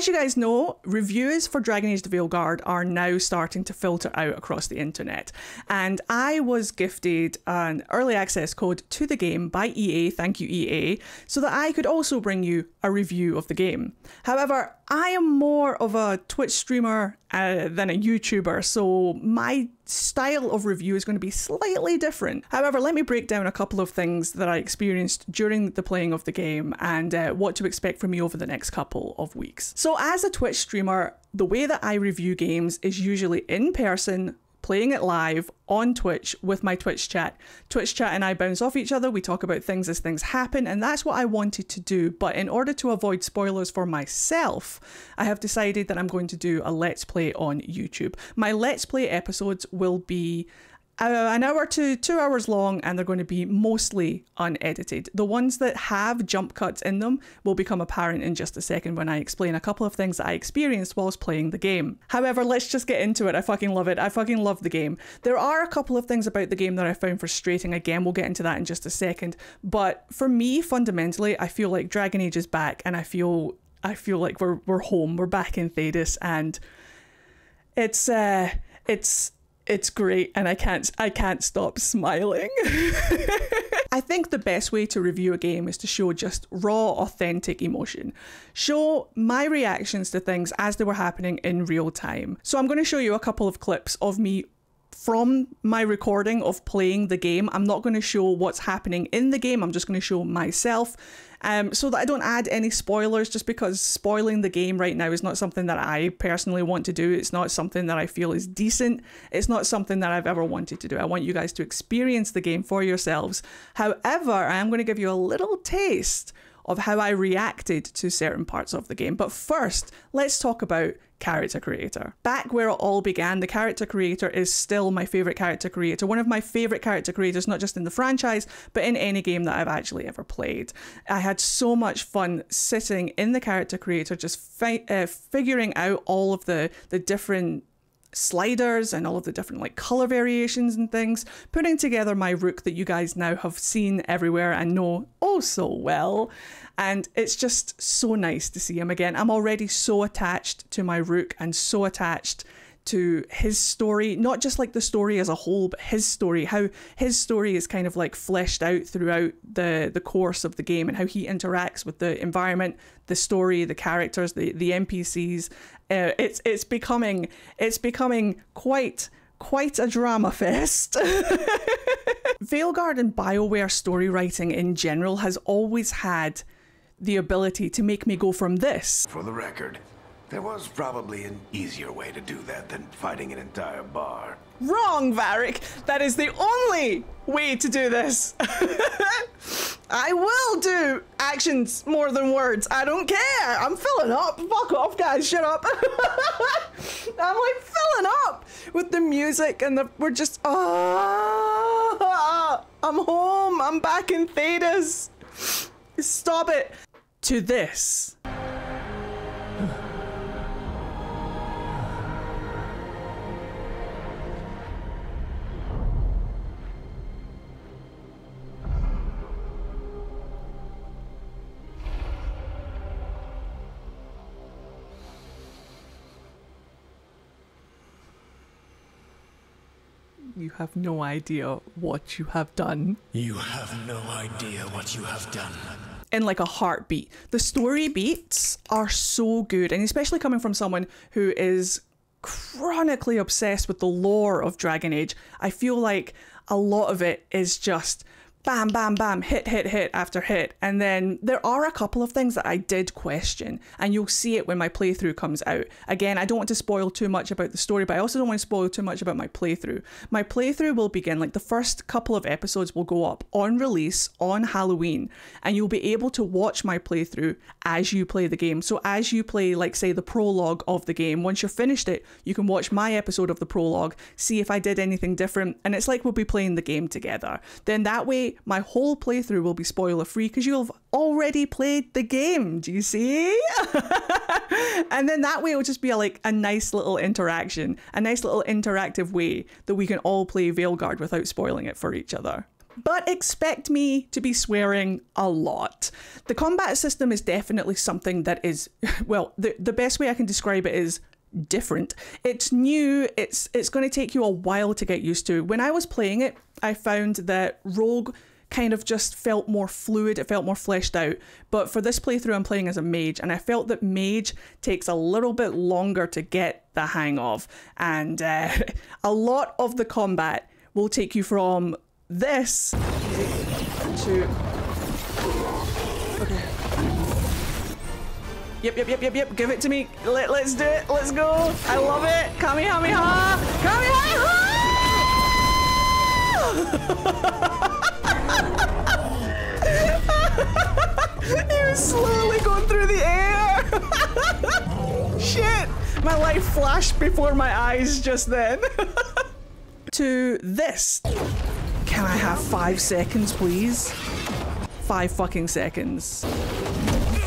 as you guys know, reviews for Dragon Age the Veilguard are now starting to filter out across the internet. And I was gifted an early access code to the game by EA, thank you EA, so that I could also bring you a review of the game. However, I am more of a Twitch streamer uh, than a YouTuber, so my style of review is going to be slightly different. However, let me break down a couple of things that I experienced during the playing of the game and uh, what to expect from me over the next couple of weeks. So, as a Twitch streamer, the way that I review games is usually in person playing it live on Twitch with my Twitch chat. Twitch chat and I bounce off each other. We talk about things as things happen, and that's what I wanted to do. But in order to avoid spoilers for myself, I have decided that I'm going to do a Let's Play on YouTube. My Let's Play episodes will be uh, an hour to two hours long, and they're going to be mostly unedited. The ones that have jump cuts in them will become apparent in just a second when I explain a couple of things that I experienced whilst playing the game. However, let's just get into it. I fucking love it. I fucking love the game. There are a couple of things about the game that I found frustrating. Again, we'll get into that in just a second. But for me, fundamentally, I feel like Dragon Age is back, and I feel I feel like we're we're home. We're back in Thedas, and it's uh it's it's great and I can't I can't stop smiling. I think the best way to review a game is to show just raw authentic emotion. Show my reactions to things as they were happening in real time. So I'm going to show you a couple of clips of me from my recording of playing the game. I'm not going to show what's happening in the game. I'm just going to show myself um, so that I don't add any spoilers just because spoiling the game right now is not something that I personally want to do. It's not something that I feel is decent. It's not something that I've ever wanted to do. I want you guys to experience the game for yourselves. However, I am going to give you a little taste of how I reacted to certain parts of the game. But first, let's talk about character creator. Back where it all began, the character creator is still my favourite character creator, one of my favourite character creators, not just in the franchise, but in any game that I've actually ever played. I had so much fun sitting in the character creator, just fi- uh, figuring out all of the, the different sliders and all of the different like color variations and things, putting together my rook that you guys now have seen everywhere and know oh so well. And it's just so nice to see him again. I'm already so attached to my rook and so attached to his story, not just like the story as a whole, but his story, how his story is kind of like fleshed out throughout the the course of the game and how he interacts with the environment, the story, the characters, the the NPCs. Uh, it's it's becoming it's becoming quite quite a drama fest. Veilguard and BioWare story writing in general has always had the ability to make me go from this. For the record, there was probably an easier way to do that than fighting an entire bar. Wrong, Varric! That is the only way to do this! I will do actions more than words. I don't care. I'm filling up. Fuck off, guys. Shut up. I'm like filling up with the music and the. We're just. Ah, I'm home. I'm back in Thedas. Stop it. To this. You have no idea what you have done. You have no idea what you have done. In like a heartbeat. The story beats are so good, and especially coming from someone who is chronically obsessed with the lore of Dragon Age, I feel like a lot of it is just bam, bam, bam, hit, hit, hit after hit. And then there are a couple of things that I did question, and you'll see it when my playthrough comes out. Again, I don't want to spoil too much about the story, but I also don't want to spoil too much about my playthrough. My playthrough will begin, like the first couple of episodes will go up on release on Halloween, and you'll be able to watch my playthrough as you play the game. So as you play, like, say, the prologue of the game, once you've finished it, you can watch my episode of the prologue, see if I did anything different, and it's like we'll be playing the game together. Then that way, my whole playthrough will be spoiler free because you'll have already played the game. Do you see? and then that way it'll just be a, like a nice little interaction, a nice little interactive way that we can all play Veilguard without spoiling it for each other. but expect me to be swearing a lot. The combat system is definitely something that is, well, the, the best way I can describe it is different. It's new, it's it's going to take you a while to get used to. When I was playing it, I found that Rogue kind of just felt more fluid, it felt more fleshed out. But for this playthrough, I'm playing as a mage, and I felt that mage takes a little bit longer to get the hang of. And uh, a lot of the combat will take you from this to. Yep, yep, yep, yep, yep. Give it to me. Let, let's do it. Let's go. I love it. Kamehameha. Kamehameha. he was slowly going through the air. Shit. My life flashed before my eyes just then. to this. Can I have five seconds, please? Five fucking seconds.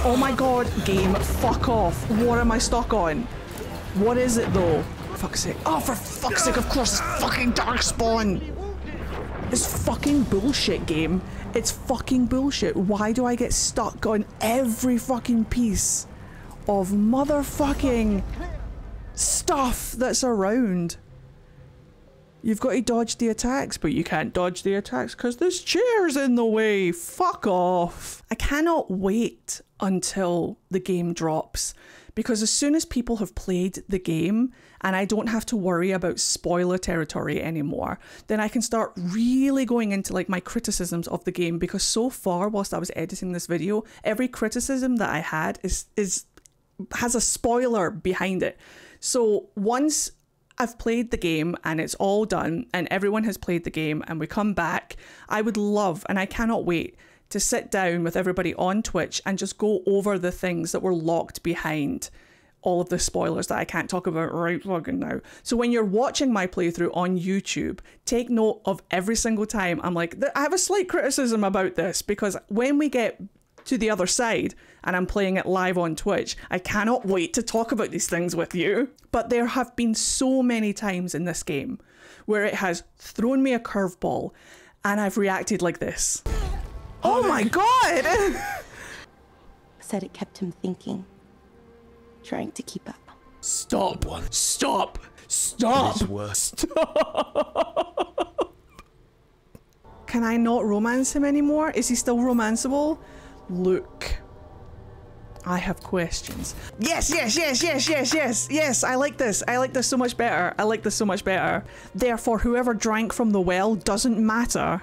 Oh my god, game, fuck off. What am I stuck on? What is it though? Fuck's sake. Oh, for fuck's sake, of course, it's fucking Darkspawn! It's fucking bullshit, game. It's fucking bullshit. Why do I get stuck on every fucking piece of motherfucking stuff that's around? You've got to dodge the attacks, but you can't dodge the attacks because there's chairs in the way. Fuck off. I cannot wait until the game drops because as soon as people have played the game and I don't have to worry about spoiler territory anymore, then I can start really going into like my criticisms of the game because so far whilst I was editing this video, every criticism that I had is is has a spoiler behind it. So once I've played the game and it's all done and everyone has played the game and we come back, I would love and I cannot wait to sit down with everybody on Twitch and just go over the things that were locked behind all of the spoilers that I can't talk about right fucking now. So when you're watching my playthrough on YouTube, take note of every single time I'm like, I have a slight criticism about this because when we get to the other side and I'm playing it live on Twitch. I cannot wait to talk about these things with you. But there have been so many times in this game where it has thrown me a curveball and I've reacted like this. Oh, oh my god! Said it kept him thinking, trying to keep up. Stop! Stop! Stop! It's worse. Stop! Can I not romance him anymore? Is he still romanceable? Look. I have questions. Yes, yes, yes, yes, yes, yes, yes. I like this. I like this so much better. I like this so much better. Therefore, whoever drank from the well doesn't matter.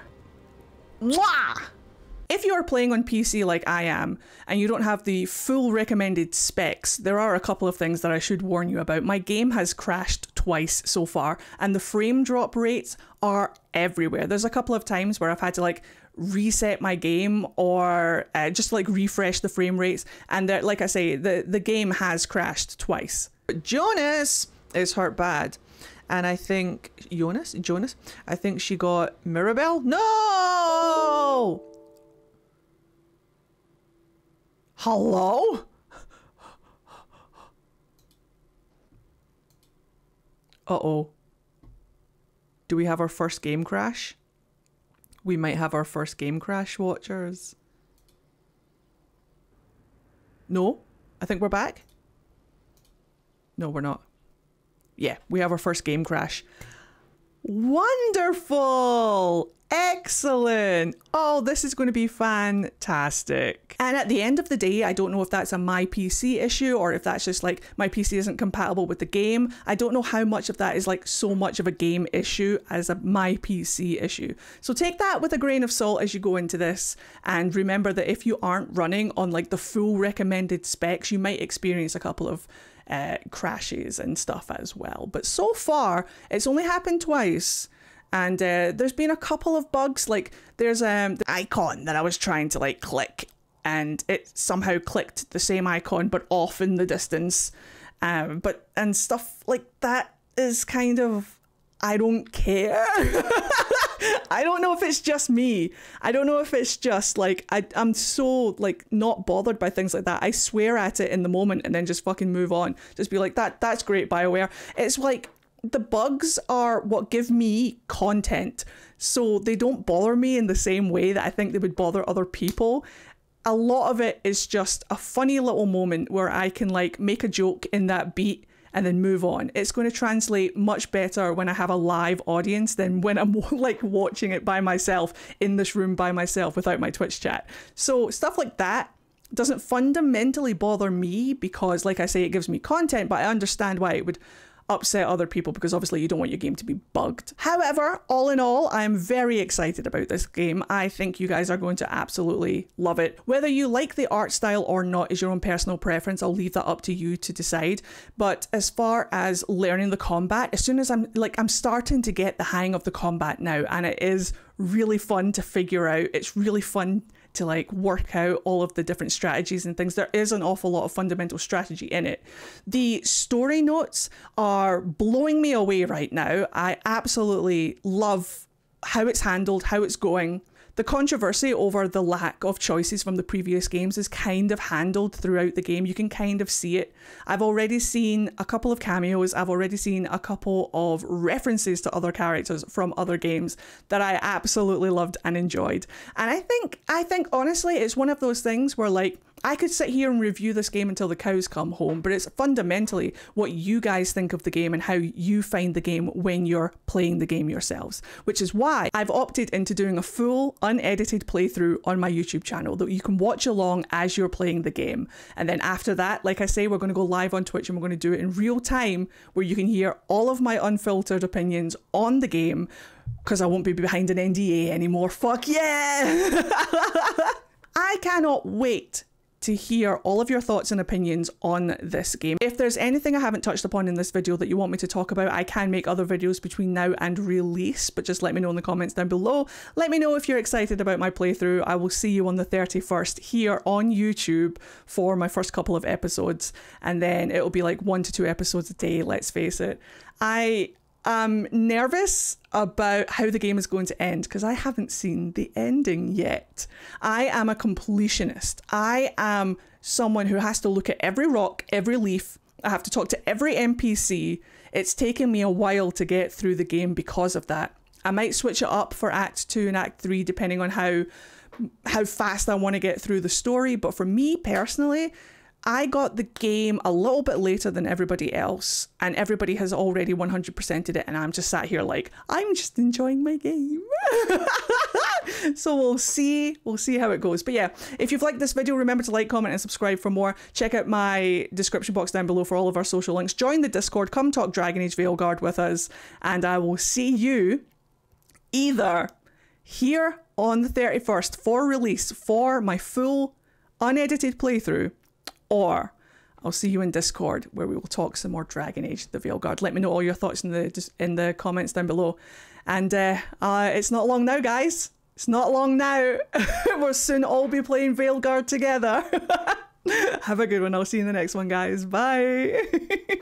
If you are playing on PC like I am, and you don't have the full recommended specs, there are a couple of things that I should warn you about. My game has crashed twice so far, and the frame drop rates are everywhere. There's a couple of times where I've had to like reset my game or uh, just like refresh the frame rates, and like I say, the the game has crashed twice. Jonas is hurt bad and I think Jonas, Jonas, I think she got Mirabelle. No! Hello? Uh-oh. Do we have our first game crash? We might have our first game crash, watchers. No? I think we're back? No, we're not. Yeah, we have our first game crash. Wonderful! Excellent! Oh, this is going to be fantastic. And at the end of the day, I don't know if that's a my PC issue or if that's just like my PC isn't compatible with the game. I don't know how much of that is like so much of a game issue as a my PC issue. So take that with a grain of salt as you go into this. And remember that if you aren't running on like the full recommended specs, you might experience a couple of uh, crashes and stuff as well. But so far, it's only happened twice. And uh, there's been a couple of bugs. Like there's um, the icon that I was trying to like click, and it somehow clicked the same icon but off in the distance. Um, but and stuff like that is kind of I don't care. I don't know if it's just me. I don't know if it's just like I I'm so like not bothered by things like that. I swear at it in the moment and then just fucking move on. Just be like that that's great BioWare. It's like the bugs are what give me content. So they don't bother me in the same way that I think they would bother other people. A lot of it is just a funny little moment where I can like make a joke in that beat and then move on. It's going to translate much better when I have a live audience than when I'm like watching it by myself in this room by myself without my Twitch chat. So stuff like that doesn't fundamentally bother me because like I say it gives me content, but I understand why it would upset other people because obviously you don't want your game to be bugged. However, all in all, I'm very excited about this game. I think you guys are going to absolutely love it. Whether you like the art style or not is your own personal preference. I'll leave that up to you to decide. But as far as learning the combat, as soon as I'm like, I'm starting to get the hang of the combat now, and it is really fun to figure out. It's really fun to like work out all of the different strategies and things. There is an awful lot of fundamental strategy in it. The story notes are blowing me away right now. I absolutely love how it's handled, how it's going. The controversy over the lack of choices from the previous games is kind of handled throughout the game. You can kind of see it. I've already seen a couple of cameos, I've already seen a couple of references to other characters from other games that I absolutely loved and enjoyed. And I think I think honestly it's one of those things where like I could sit here and review this game until the cows come home, but it's fundamentally what you guys think of the game and how you find the game when you're playing the game yourselves, which is why I've opted into doing a full, unedited playthrough on my YouTube channel that you can watch along as you're playing the game. And then after that, like I say, we're going to go live on Twitch and we're going to do it in real time where you can hear all of my unfiltered opinions on the game because I won't be behind an NDA anymore. Fuck yeah! I cannot wait to hear all of your thoughts and opinions on this game. If there's anything I haven't touched upon in this video that you want me to talk about, I can make other videos between now and release, but just let me know in the comments down below. Let me know if you're excited about my playthrough. I will see you on the 31st here on YouTube for my first couple of episodes, and then it'll be like one to two episodes a day, let's face it. I I'm nervous about how the game is going to end because I haven't seen the ending yet. I am a completionist. I am someone who has to look at every rock, every leaf. I have to talk to every NPC. It's taken me a while to get through the game because of that. I might switch it up for Act 2 and Act 3 depending on how how fast I want to get through the story, but for me personally, I got the game a little bit later than everybody else, and everybody has already 100%ed it, and I'm just sat here like, I'm just enjoying my game. so we'll see, we'll see how it goes. But yeah, if you've liked this video, remember to like, comment, and subscribe for more. Check out my description box down below for all of our social links. Join the Discord, come talk Dragon Age Veilguard with us, and I will see you either here on the 31st for release for my full unedited playthrough or I'll see you in Discord where we will talk some more Dragon Age: The Veilguard. Let me know all your thoughts in the in the comments down below. And uh, uh, it's not long now, guys. It's not long now. we'll soon all be playing Veilguard together. Have a good one. I'll see you in the next one, guys. Bye.